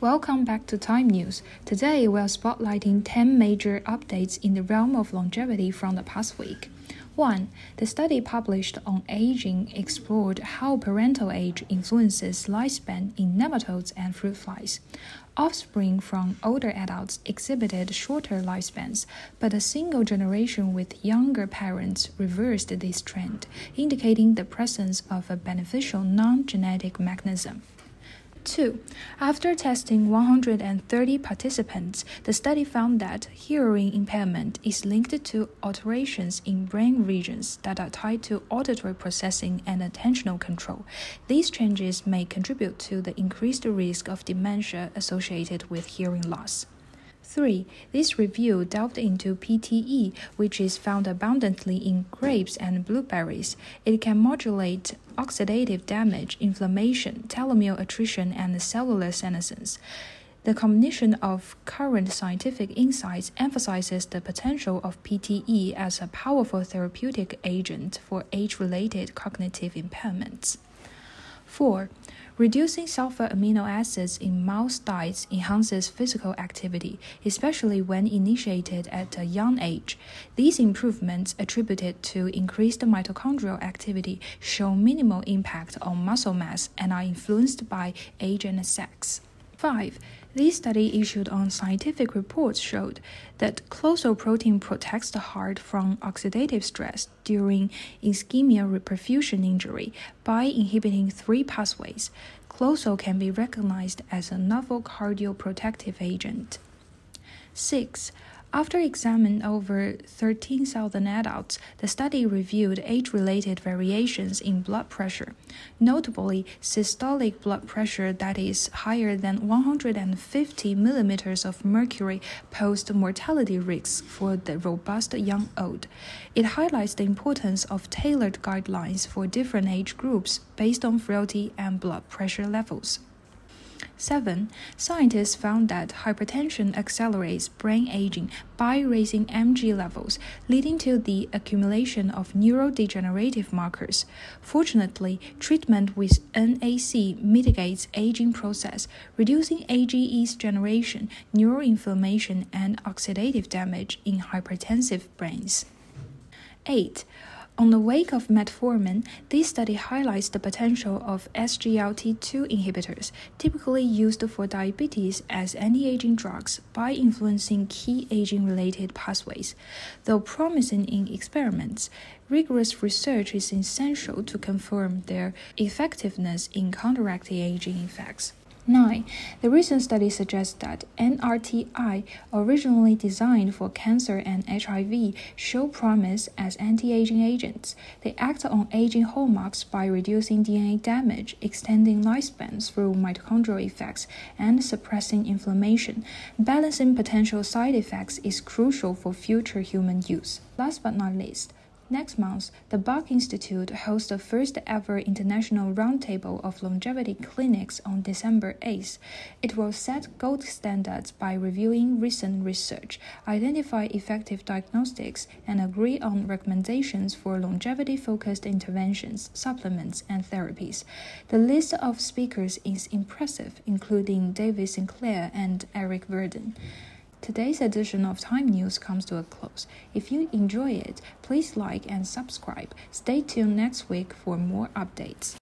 Welcome back to Time News. Today we are spotlighting 10 major updates in the realm of longevity from the past week. 1. The study published on aging explored how parental age influences lifespan in nematodes and fruit flies. Offspring from older adults exhibited shorter lifespans, but a single generation with younger parents reversed this trend, indicating the presence of a beneficial non genetic mechanism. 2. After testing 130 participants, the study found that hearing impairment is linked to alterations in brain regions that are tied to auditory processing and attentional control. These changes may contribute to the increased risk of dementia associated with hearing loss. 3. This review delved into PTE, which is found abundantly in grapes and blueberries. It can modulate oxidative damage, inflammation, telomere attrition, and cellular senescence. The combination of current scientific insights emphasizes the potential of PTE as a powerful therapeutic agent for age related cognitive impairments. 4. Reducing sulfur amino acids in mouse diets enhances physical activity, especially when initiated at a young age. These improvements, attributed to increased mitochondrial activity, show minimal impact on muscle mass and are influenced by age and sex. 5. This study issued on scientific reports showed that Klotho protein protects the heart from oxidative stress during ischemia reperfusion injury by inhibiting three pathways. Klotho can be recognized as a novel cardioprotective agent. 6. After examining over 13,000 adults, the study reviewed age related variations in blood pressure. Notably, systolic blood pressure that is higher than 150 millimeters of mercury posed mortality risks for the robust young old. It highlights the importance of tailored guidelines for different age groups based on frailty and blood pressure levels. 7. Scientists found that hypertension accelerates brain aging by raising Mg levels, leading to the accumulation of neurodegenerative markers. Fortunately, treatment with NAC mitigates aging process, reducing AGE's generation, neuroinflammation, and oxidative damage in hypertensive brains. 8. On the wake of metformin, this study highlights the potential of SGLT2 inhibitors, typically used for diabetes as anti aging drugs, by influencing key aging related pathways. Though promising in experiments, rigorous research is essential to confirm their effectiveness in counteracting aging effects. 9. The recent study suggests that NRTI, originally designed for cancer and HIV, show promise as anti-aging agents. They act on aging hallmarks by reducing DNA damage, extending lifespans through mitochondrial effects, and suppressing inflammation. Balancing potential side effects is crucial for future human use. Last but not least, Next month, the Buck Institute hosts the first ever international roundtable of longevity clinics on December 8th. It will set gold standards by reviewing recent research, identify effective diagnostics, and agree on recommendations for longevity focused interventions, supplements, and therapies. The list of speakers is impressive, including David Sinclair and Eric Verdin. Today's edition of Time News comes to a close. If you enjoy it, please like and subscribe. Stay tuned next week for more updates.